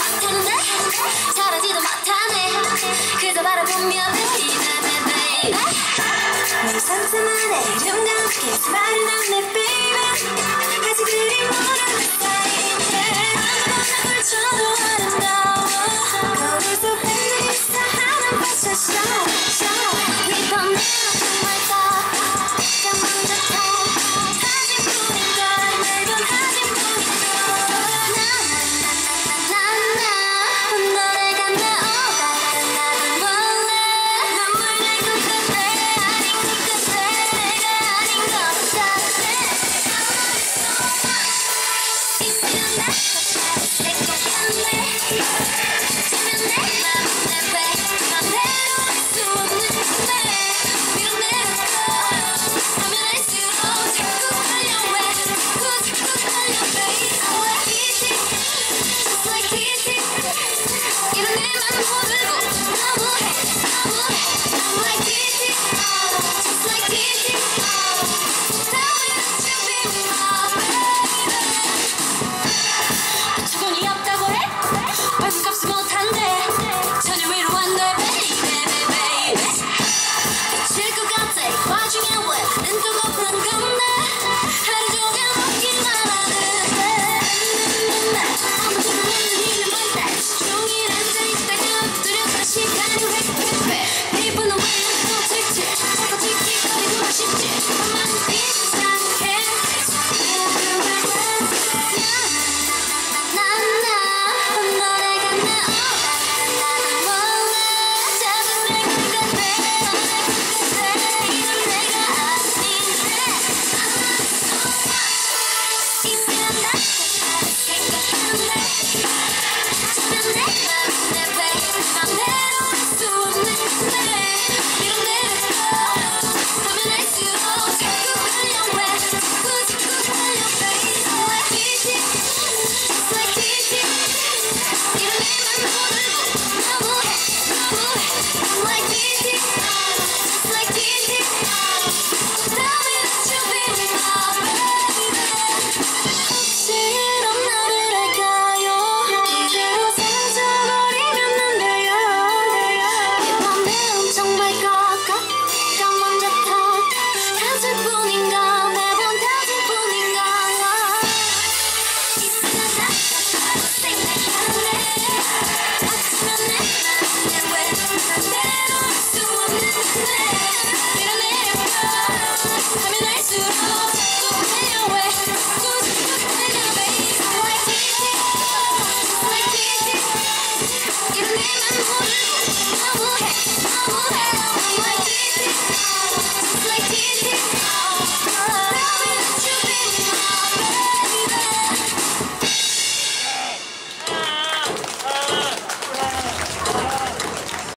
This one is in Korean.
같은데? 잘하지도 못하네. 그저 바라보며 baby baby baby. 내 상태만의 이름과 함께 말은 안내 baby. 아직 그리 모르는 사이인데 아무나 볼 줄도 아름다워. 거울 속 밴드 기사 하나 맞춰 show Yeah.